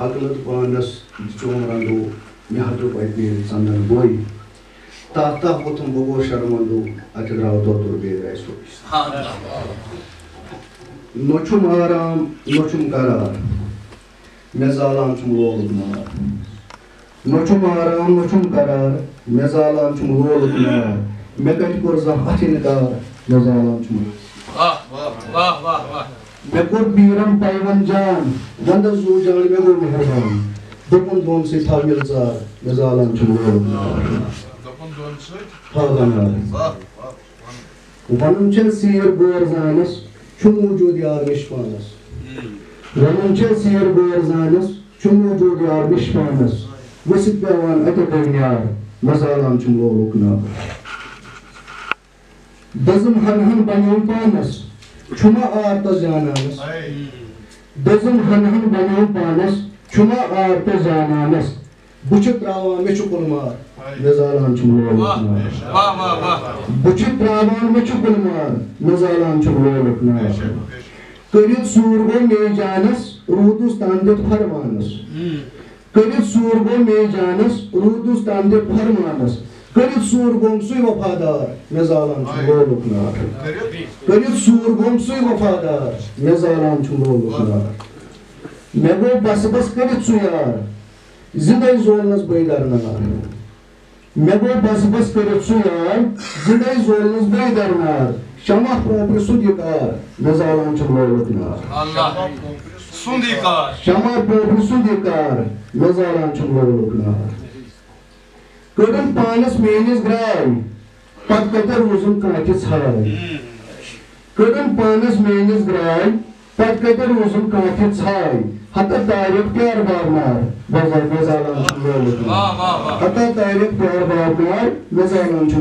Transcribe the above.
حقلت پانس چوم رندو نہت پتنی سندن بوئی تہ تہ ووتھم بہ گو شرمندو اتہ درو دتر بیٚیہِ درٛاے سورُے نہ آرام نہ قرار مےٚ زالان چھُم لولُک نار نہ آرام نہ قرار مےٚ زالان چھُم لولُک نار مےٚ کَتہِ کوٚر زانٛہہ اَتھ اِنکار مےٚ vah vah vah. Mekor biram payvan can, vanda zu can mekor meherban. Dokun don se tavil mezalan çumluğuluklar. Dokun dönüşü. Tağlanar. Vah vah. Vanunçel sihir boğarzanız, çum vücud yar mişfanız. Vanunçel sihir boğarzanız, çum vücud yar mişfanız. Vesit bevan ete benyar, mezalan çumluğuluklar. Dazım han han banyon çuma ağırta cananız. Ay. Dazım han han banyon panas, çuma ağırta cananız. Buçuk rava meçuk olmar, mezalan Vah çumluğuluklar. vah vah vah. Buçuk ravan meçuk olmar, mezalan çumluğuluklar. Peşe peşe. Kırık surgo meycanız, rudu standet farmanız. Kırık surgo meycanız, rudu standet farmanız. Kırık surgom suy vefadar, mezalan çumluğuluklar. Kırık. Kırık surgom suy vefadar, mezalan çumluğuluklar. Mego bas bas kırık suyar, ziday zorunuz beylerine Mego bas bas kırık suyar, ziday zorunuz beylerine Şamah propri sud yıkar, mezalan çumluğuluklar. Allah. Sundikar. Şamah propri sud yıkar, mezalan کٔرٕن پانس میس گرٛاو پہ کتر روٗزُن کانٛچہِ ژھاے کٔرٕن پانس میس گرٛاے پتہٕ کتر روٗزُن کانٛچہِ ژھاے ہتہ تاریخ پیار بارنار بازار مےٚ چھُ لولُت ہتہ تاریخ پیار بارنار مےٚ زالان چھُ